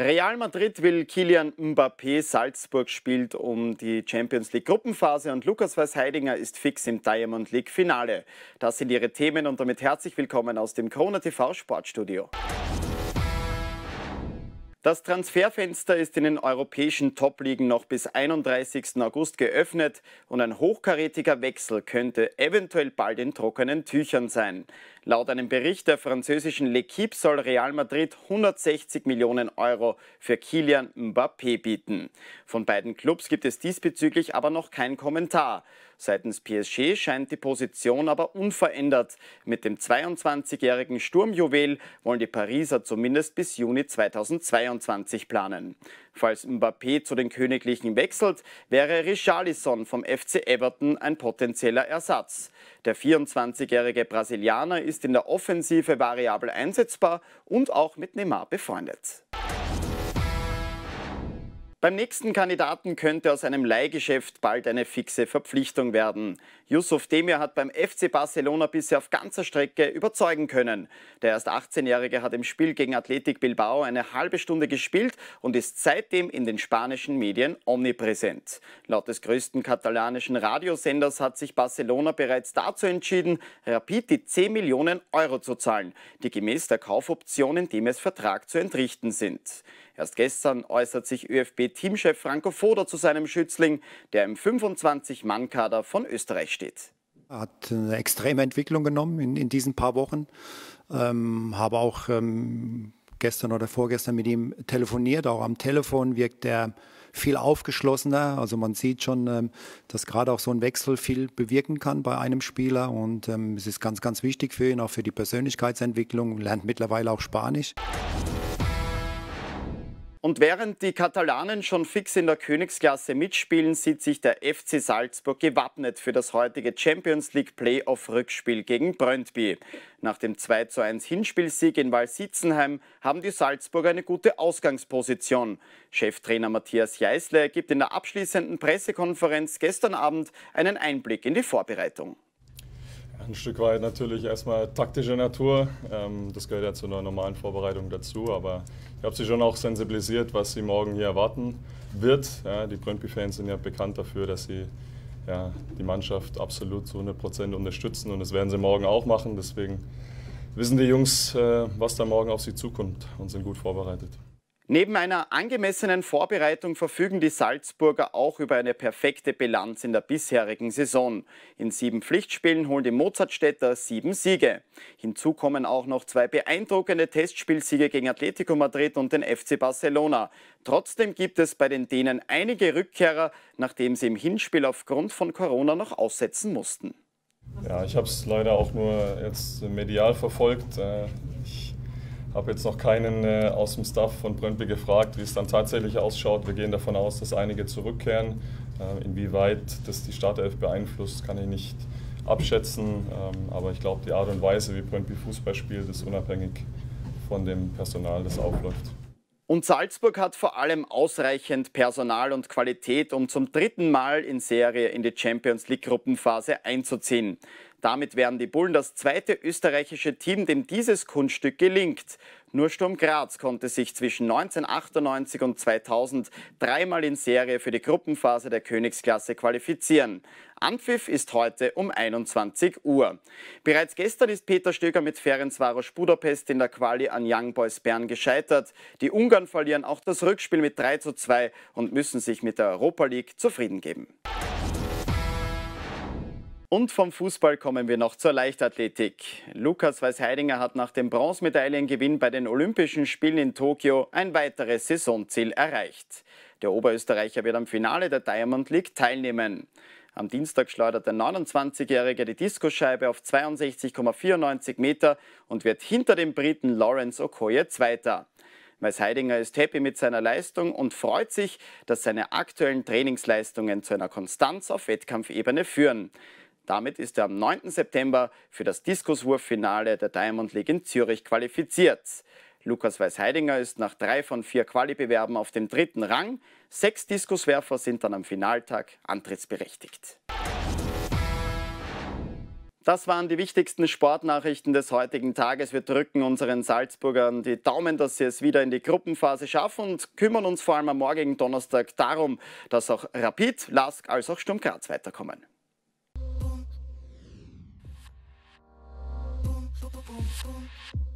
Real Madrid will Kilian Mbappé, Salzburg spielt um die Champions League Gruppenphase und Lukas Weiß-Heidinger ist fix im Diamond League Finale. Das sind ihre Themen und damit herzlich willkommen aus dem Krone TV Sportstudio. Das Transferfenster ist in den europäischen Top-Ligen noch bis 31. August geöffnet und ein hochkarätiger Wechsel könnte eventuell bald in trockenen Tüchern sein. Laut einem Bericht der französischen L'Equipe soll Real Madrid 160 Millionen Euro für Kilian Mbappé bieten. Von beiden Clubs gibt es diesbezüglich aber noch kein Kommentar. Seitens PSG scheint die Position aber unverändert. Mit dem 22-jährigen Sturmjuwel wollen die Pariser zumindest bis Juni 2022 planen. Falls Mbappé zu den Königlichen wechselt, wäre Richarlison vom FC Everton ein potenzieller Ersatz. Der 24-jährige Brasilianer ist in der Offensive variabel einsetzbar und auch mit Neymar befreundet. Beim nächsten Kandidaten könnte aus einem Leihgeschäft bald eine fixe Verpflichtung werden. Yusuf Demir hat beim FC Barcelona bisher auf ganzer Strecke überzeugen können. Der erst 18-Jährige hat im Spiel gegen Athletic Bilbao eine halbe Stunde gespielt und ist seitdem in den spanischen Medien omnipräsent. Laut des größten katalanischen Radiosenders hat sich Barcelona bereits dazu entschieden, Rapid die 10 Millionen Euro zu zahlen, die gemäß der Kaufoption in Demes Vertrag zu entrichten sind. Erst gestern äußert sich ÖFB-Teamchef Franco Foda zu seinem Schützling, der im 25-Mann-Kader von Österreich steht. Hat eine extreme Entwicklung genommen in, in diesen paar Wochen. Ähm, habe auch ähm, gestern oder vorgestern mit ihm telefoniert. Auch am Telefon wirkt er viel aufgeschlossener. Also man sieht schon, ähm, dass gerade auch so ein Wechsel viel bewirken kann bei einem Spieler. Und ähm, es ist ganz, ganz wichtig für ihn, auch für die Persönlichkeitsentwicklung. Lernt mittlerweile auch Spanisch. Und während die Katalanen schon fix in der Königsklasse mitspielen, sieht sich der FC Salzburg gewappnet für das heutige Champions League Playoff-Rückspiel gegen Brøndby. Nach dem 2:1 Hinspielsieg in Walsitzenheim haben die Salzburger eine gute Ausgangsposition. Cheftrainer Matthias Jeißle gibt in der abschließenden Pressekonferenz gestern Abend einen Einblick in die Vorbereitung. Ein Stück weit natürlich erstmal taktische Natur. Ähm, das gehört ja zu einer normalen Vorbereitung dazu. Aber ich habe sie schon auch sensibilisiert, was sie morgen hier erwarten wird. die Brøndby-Fans sind ja bekannt dafür, dass sie die Mannschaft absolut zu 100 Prozent unterstützen. Und das werden sie morgen auch machen. Deswegen wissen die Jungs, äh, was da morgen auf sie zukommt und sind gut vorbereitet. Neben einer angemessenen Vorbereitung verfügen die Salzburger auch über eine perfekte Bilanz in der bisherigen Saison. In sieben Pflichtspielen holen die Mozartstädter sieben Siege. Hinzu kommen auch noch zwei beeindruckende Testspielsiege gegen Atletico Madrid und den FC Barcelona. Trotzdem gibt es bei den Dänen einige Rückkehrer, nachdem sie im Hinspiel aufgrund von Corona noch aussetzen mussten. Ja, ich habe es leider auch nur jetzt medial verfolgt. Ich habe jetzt noch keinen äh, aus dem Staff von Brøndby gefragt, wie es dann tatsächlich ausschaut. Wir gehen davon aus, dass einige zurückkehren. Äh, inwieweit das die Startelf beeinflusst, kann ich nicht abschätzen. Ähm, aber ich glaube, die Art und Weise, wie Brøndby Fußball spielt, ist unabhängig von dem Personal, das aufläuft. Und Salzburg hat vor allem ausreichend Personal und Qualität, um zum dritten Mal in Serie in die Champions League Gruppenphase einzuziehen. Damit wären die Bullen das zweite österreichische Team, dem dieses Kunststück gelingt. Nur Sturm Graz konnte sich zwischen 1998 und 2000 dreimal in Serie für die Gruppenphase der Königsklasse qualifizieren. Anpfiff ist heute um 21 Uhr. Bereits gestern ist Peter Stöger mit Ferencvaros Budapest in der Quali an Young Boys Bern gescheitert. Die Ungarn verlieren auch das Rückspiel mit 3 zu 2 und müssen sich mit der Europa League zufrieden geben. Und vom Fußball kommen wir noch zur Leichtathletik. Lukas Weiß-Heidinger hat nach dem Bronzemedaillengewinn bei den Olympischen Spielen in Tokio ein weiteres Saisonziel erreicht. Der Oberösterreicher wird am Finale der Diamond League teilnehmen. Am Dienstag schleudert der 29-Jährige die Diskoscheibe auf 62,94 Meter und wird hinter dem Briten Lawrence Okoye Zweiter. Weiß-Heidinger ist happy mit seiner Leistung und freut sich, dass seine aktuellen Trainingsleistungen zu einer Konstanz auf Wettkampfebene führen. Damit ist er am 9. September für das Diskuswurffinale der Diamond League in Zürich qualifiziert. Lukas Weiß-Heidinger ist nach drei von vier Qualibewerben auf dem dritten Rang. Sechs Diskuswerfer sind dann am Finaltag antrittsberechtigt. Das waren die wichtigsten Sportnachrichten des heutigen Tages. Wir drücken unseren Salzburgern die Daumen, dass sie es wieder in die Gruppenphase schaffen und kümmern uns vor allem am morgigen Donnerstag darum, dass auch Rapid, Lask als auch Sturm Graz weiterkommen. Boom.